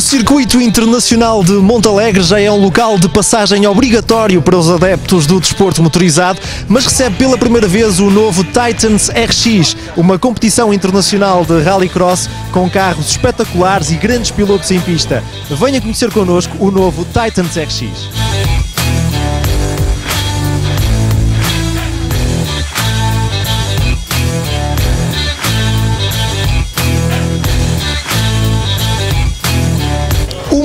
O Circuito Internacional de Montalegre já é um local de passagem obrigatório para os adeptos do desporto motorizado, mas recebe pela primeira vez o novo Titans RX, uma competição internacional de rallycross com carros espetaculares e grandes pilotos em pista. Venha conhecer connosco o novo Titans RX.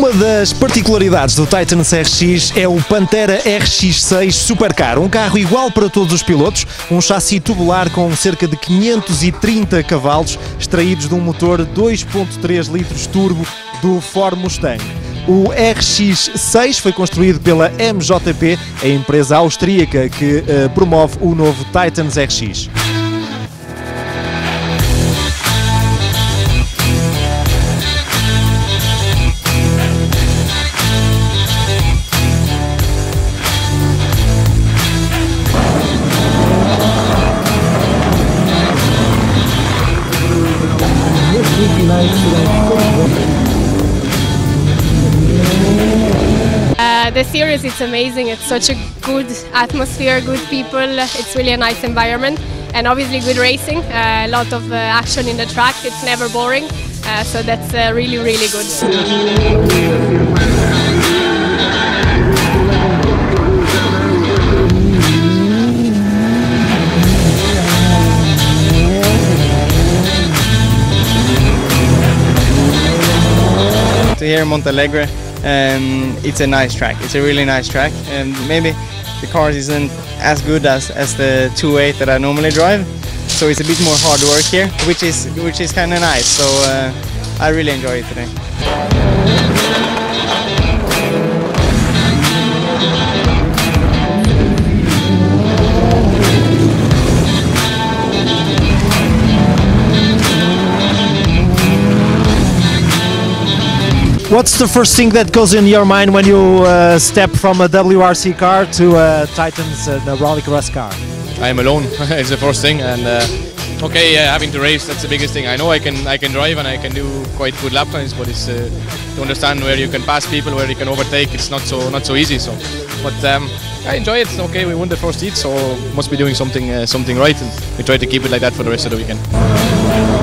Uma das particularidades do Titans RX é o Pantera RX6 Supercar, um carro igual para todos os pilotos, um chassi tubular com cerca de 530 cavalos, extraídos de um motor 2.3 litros turbo do Ford Mustang. O RX6 foi construído pela MJP, a empresa austríaca que uh, promove o novo Titans RX. The series it's amazing. It's such a good atmosphere, good people. It's really a nice environment, and obviously good racing. Uh, a lot of uh, action in the track. It's never boring. Uh, so that's uh, really really good. here in Montalegre. Um, it's a nice track. It's a really nice track, and maybe the car isn't as good as, as the 2.8 that I normally drive. So it's a bit more hard work here, which is which is kind of nice. So uh, I really enjoy it today. What's the first thing that goes in your mind when you uh, step from a WRC car to a Titans uh, rallycross car? I am alone. it's the first thing, and uh, okay, having to race that's the biggest thing. I know I can I can drive and I can do quite good lap times, but it's uh, to understand where you can pass people, where you can overtake. It's not so not so easy. So, but um, I enjoy it. Okay, we won the first heat, so must be doing something uh, something right, and we try to keep it like that for the rest of the weekend.